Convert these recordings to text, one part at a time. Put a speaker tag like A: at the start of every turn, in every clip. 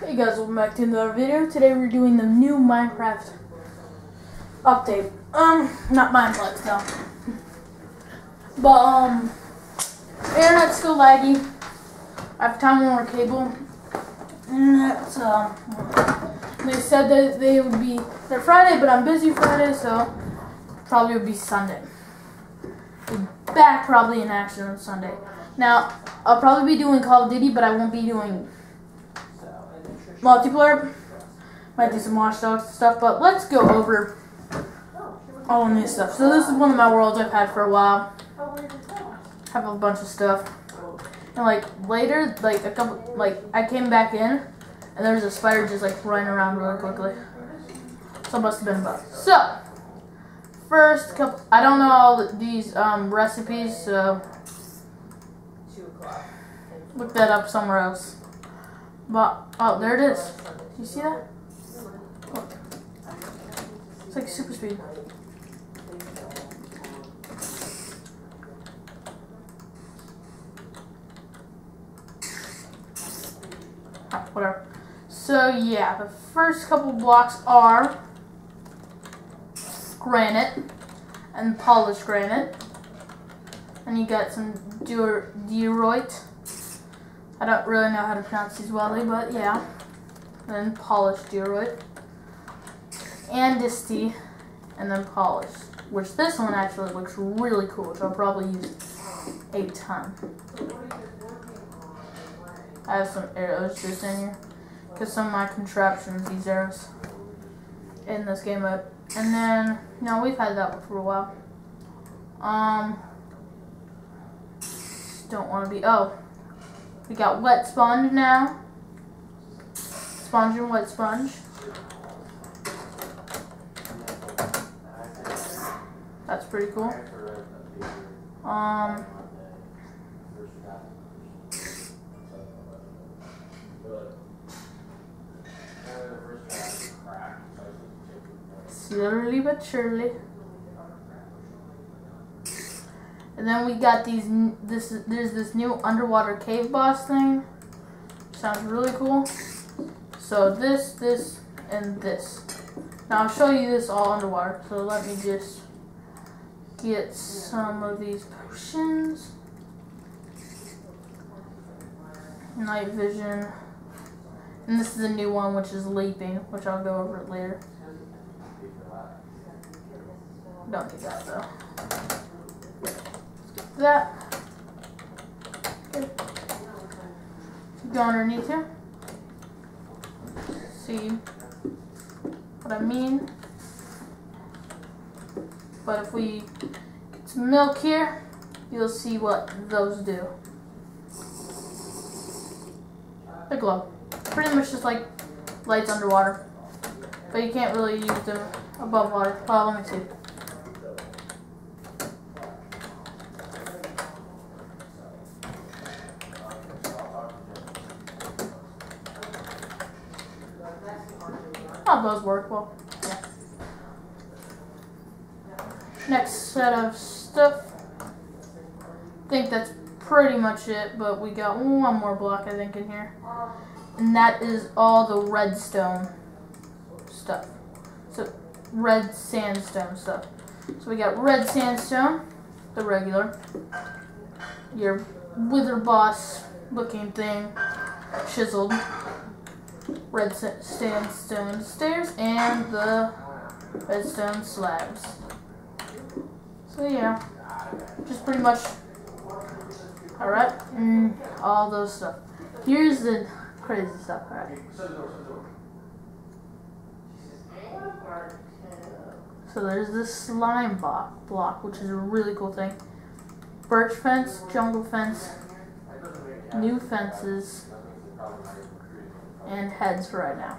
A: Hey guys, welcome back to another video. Today we're doing the new Minecraft update. Um, not Mineplex, no. But, um, internet's still laggy. I have Time Warner cable. And it's, um, they said that they would be there Friday, but I'm busy Friday, so probably would be Sunday. Be back probably in action on Sunday. Now, I'll probably be doing Call of Duty, but I won't be doing multiplayer. Might do some Watch Dogs stuff, but let's go over all of this stuff. So this is one of my worlds I've had for a while. Have a bunch of stuff. And like later, like a couple, like I came back in, and there was a spider just like running around really quickly. So it must have been a bug. So first couple, I don't know all these um, recipes, so look that up somewhere else. But, oh, there it is. You see that? It's like super speed. Oh, whatever. So, yeah, the first couple blocks are granite and polished granite. And you got some diorite. I don't really know how to pronounce these well, but yeah. Then polished and Andesite, and then polished. Which this one actually looks really cool, which I'll probably use a ton. I have some arrows just in here. Because some of my contraptions use arrows in this game mode. And then, no, we've had that one for a while. Um, don't want to be, oh, we got wet sponge now. Sponge and wet sponge. That's pretty cool. Um, slowly but surely. And then we got these. This there's this new underwater cave boss thing. Sounds really cool. So this, this, and this. Now I'll show you this all underwater. So let me just get some of these potions. Night vision. And this is a new one, which is leaping, which I'll go over later. Don't need that though that. Go underneath here. See what I mean? But if we get some milk here, you'll see what those do. They glow. Pretty much just like lights underwater. But you can't really use them above water. Well, let me see. Oh, those work well. Yeah. Next set of stuff. I think that's pretty much it, but we got one more block, I think, in here. And that is all the redstone stuff. So, red sandstone stuff. So we got red sandstone, the regular, your wither boss looking thing, chiseled red sandstone stairs and the redstone slabs. So yeah, just pretty much, alright, and all those stuff. Here's the crazy stuff, alright. So there's this slime block, block, which is a really cool thing. Birch fence, jungle fence, new fences, and heads for right now.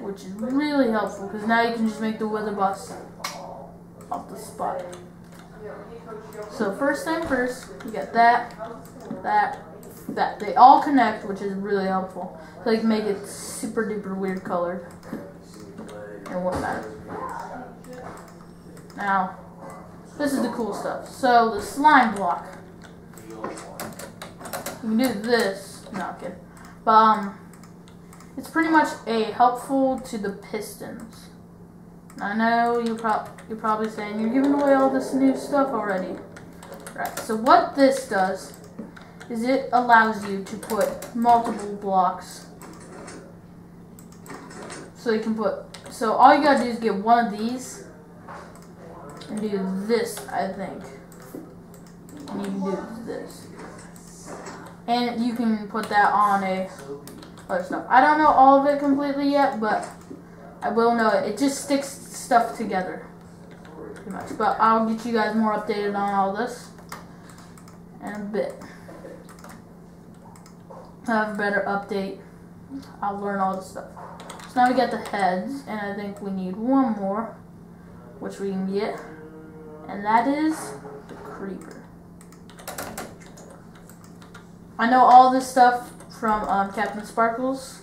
A: Which is really helpful because now you can just make the wither boss off the spot. So first thing first, you get that, that, that. They all connect, which is really helpful. So like make it super duper weird colored and whatnot. Now, this is the cool stuff. So the slime block. You can do this. Not kidding. But um, It's pretty much a helpful to the pistons. I know you're, pro you're probably saying you're giving away all this new stuff already. Right, so what this does is it allows you to put multiple blocks. So you can put, so all you gotta do is get one of these and do this, I think. And you can do this. And you can put that on a stuff. I don't know all of it completely yet, but I will know it. It just sticks stuff together. Pretty much. But I'll get you guys more updated on all this in a bit. I have a better update. I'll learn all the stuff. So now we got the heads, and I think we need one more, which we can get. And that is the creeper. I know all this stuff from um, CaptainSparklez.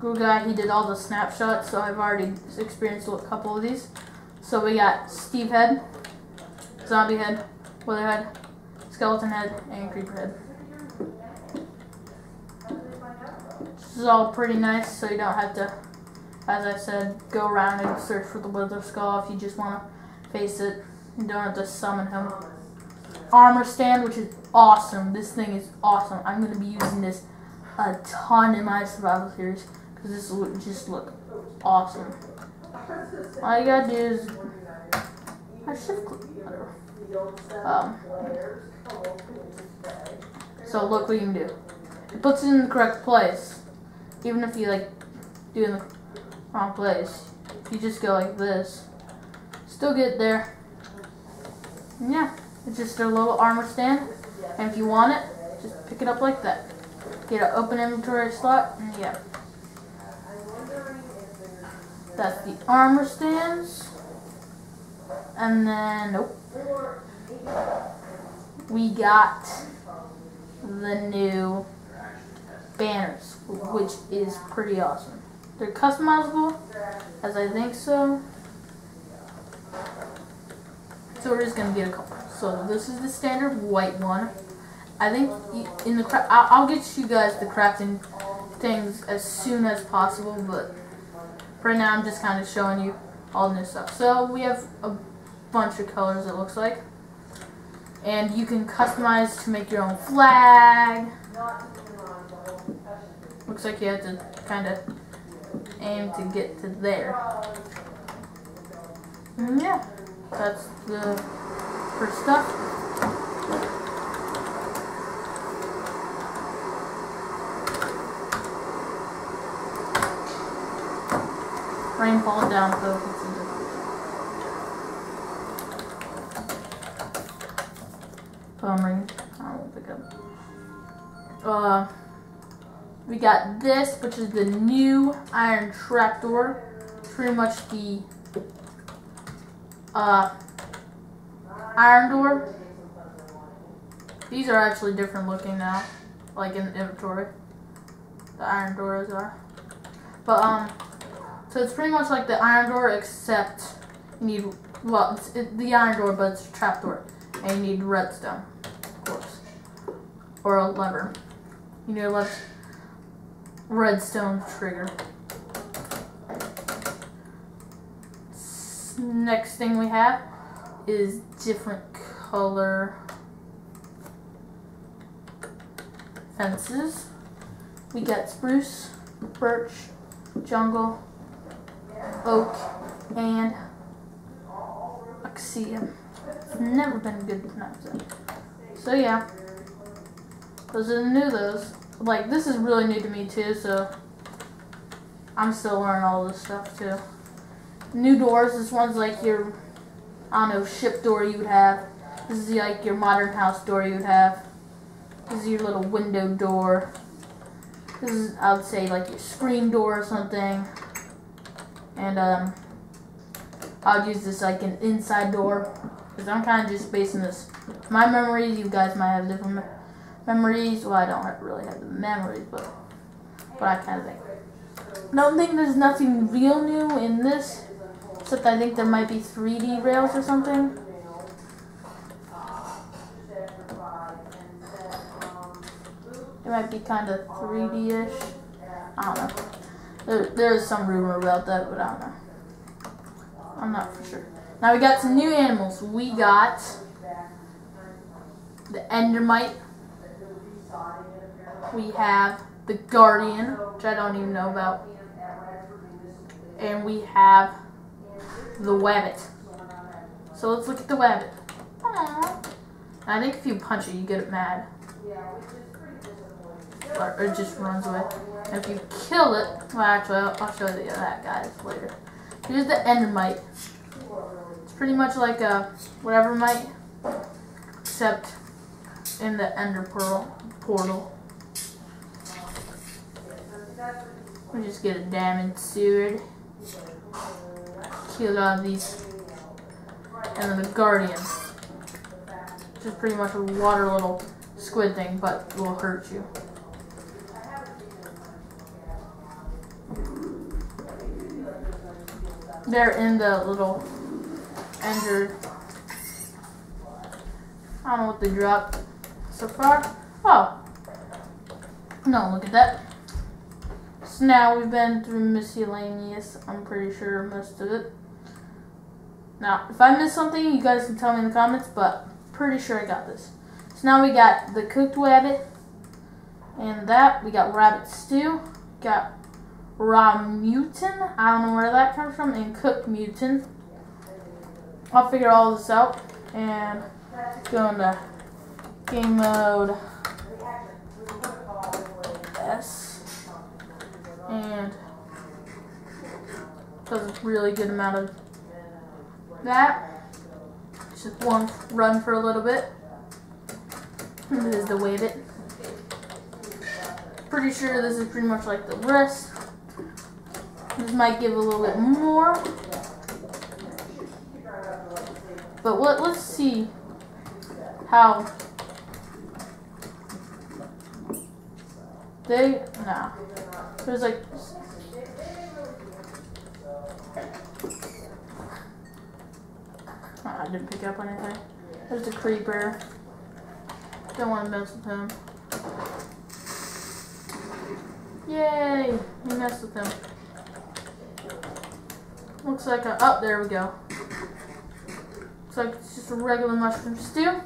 A: Good guy, he did all the snapshots, so I've already experienced a couple of these. So we got Steve Head, Zombie Head, Wither Head, Skeleton Head, and Creeper Head. This is all pretty nice, so you don't have to, as I said, go around and search for the Wither Skull if you just want to face it. You don't have to summon him armor stand, which is awesome. This thing is awesome. I'm going to be using this a ton in my survival series because this would just look awesome. All you gotta do is I shift click. Um, so look what you can do. It puts it in the correct place. Even if you like do in the wrong place. You just go like this, still get there. And yeah. It's just a little armor stand. And if you want it, just pick it up like that. Get an open inventory slot, and yeah. That's the armor stands. And then, nope. We got the new banners, which is pretty awesome. They're customizable, as I think so. So we're just gonna get a couple. So this is the standard white one. I think in the cra I'll get you guys the crafting things as soon as possible, but right now I'm just kind of showing you all new stuff. So we have a bunch of colors it looks like. And you can customize to make your own flag. Looks like you have to kind of aim to get to there. And yeah, that's the first stuff. Rain falling down, so it's phone ring. I won't pick up. Uh, we got this, which is the new iron trapdoor. Pretty much the uh, Iron door. These are actually different looking now, like in the inventory. The iron doors are. But, um, so it's pretty much like the iron door, except you need, well, it's it, the iron door, but it's a trap door. And you need redstone, of course. Or a lever. You need a left redstone trigger. Next thing we have is different color fences. We got spruce, birch, jungle, oak, and. It's never been good to pronounce it. So yeah, those are the new those. Like this is really new to me too, so I'm still learning all this stuff too. New doors. This one's like your I don't know, ship door you would have. This is like your modern house door you would have. This is your little window door. This is, I would say, like your screen door or something. And, um, I'll use this like an inside door. Because I'm kind of just basing this. My memories, you guys might have different me memories. Well, I don't have, really have the memories, but what I kind of think. I don't think there's nothing real new in this Except I think there might be 3D rails or something. It might be kind of 3D-ish. I don't know. There, there's some rumor about that, but I don't know. I'm not for sure. Now we got some new animals. We got the Endermite. We have the Guardian, which I don't even know about. And we have the Wabbit. So let's look at the Wabbit. Aww. I think if you punch it, you get it mad. Or, it just runs away. If you kill it, well actually I'll, I'll show you uh, that guys later. Here's the Endermite. It's pretty much like a whatever mite, except in the Ender Pearl portal. We just get a diamond sword. Kill all these. And then the Guardian. Which is pretty much a water little squid thing, but will hurt you. They're in the little ender. I don't know what they dropped so far. Oh. No, look at that. So now we've been through miscellaneous. I'm pretty sure most of it. Now, if I missed something, you guys can tell me in the comments, but pretty sure I got this. So now we got the cooked rabbit and that. We got rabbit stew. Got raw mutant. I don't know where that comes from. And cooked mutant. I'll figure all this out and go into game mode S and does a really good amount of that. Just one run for a little bit. This is the way of it. Pretty sure this is pretty much like the rest. This might give a little bit more. But let, let's see how they, nah. There's like, oh, I didn't pick up anything. There's a creeper. Don't want to mess with him. Yay! We messed with him. Looks like a, oh, there we go. Looks like it's just a regular mushroom stew.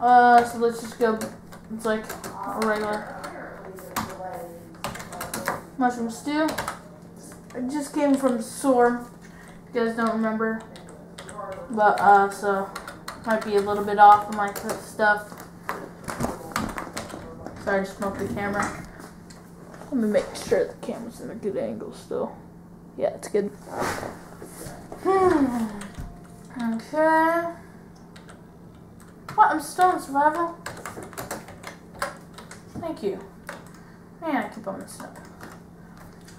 A: Uh, so let's just go, it's like a regular mushroom stew. It just came from Storm. If you guys don't remember. But, uh, so, might be a little bit off of my stuff. Sorry, I just smoked the camera. Let me make sure the camera's in a good angle still. Yeah, it's good. Hmm. Okay. What? I'm still in survival? Thank you. Man, I keep on messing up.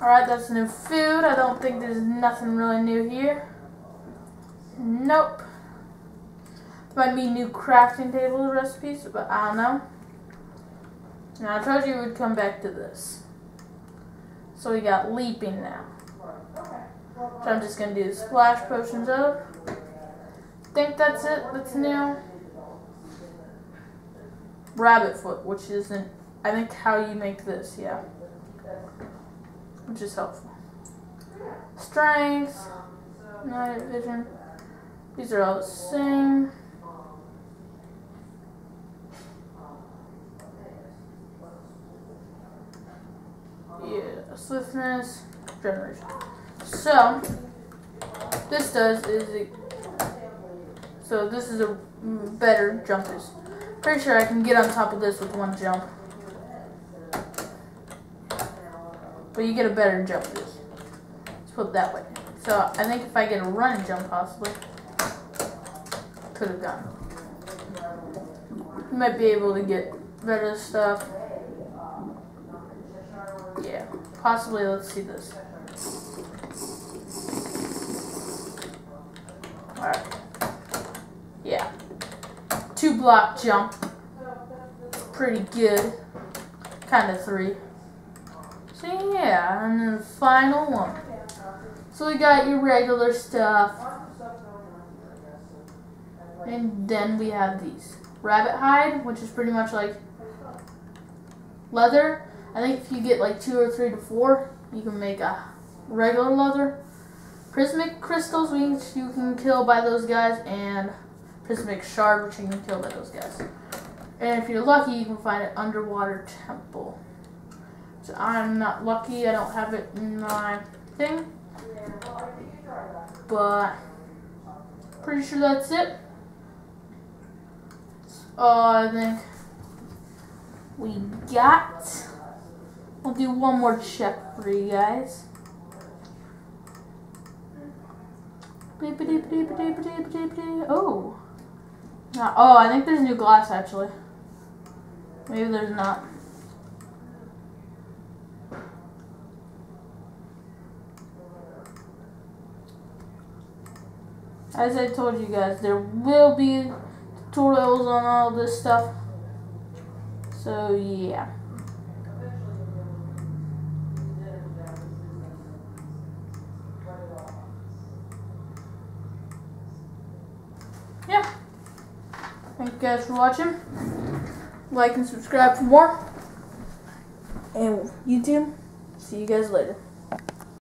A: Alright, that's new food. I don't think there's nothing really new here. Nope. Might be new crafting table recipes, but I don't know. Now, I told you we'd come back to this. So we got leaping now. So I'm just going to do splash potions of. think that's it. That's new. Rabbit foot, which isn't, I think, how you make this, yeah. Which is helpful. Strength, night vision. These are all the same. Yeah, swiftness, generation. So, this does is it, so this is a better jumpers. Pretty sure I can get on top of this with one jump. But you get a better jump this. Let's put it that way. So I think if I get a run jump possibly, could have gotten. You might be able to get better stuff. Yeah, possibly. Let's see this. Alright. Yeah. Two block jump. Pretty good. Kind of three. So yeah, and then the final one. So we got your regular stuff. And then we have these. Rabbit hide, which is pretty much like leather. I think if you get like two or three to four, you can make a regular leather. Prismarine crystals, which you can kill by those guys, and prismarine shard, which you can kill by those guys. And if you're lucky, you can find an underwater temple. So I'm not lucky, I don't have it in my thing. But pretty sure that's it. Uh, I think we got. We'll do one more check for you guys. Oh. Oh, I think there's new glass actually. Maybe there's not. As I told you guys, there will be tutorials on all this stuff. So. Yeah. Thank you guys for watching. Like and subscribe for more. And YouTube, see you guys later.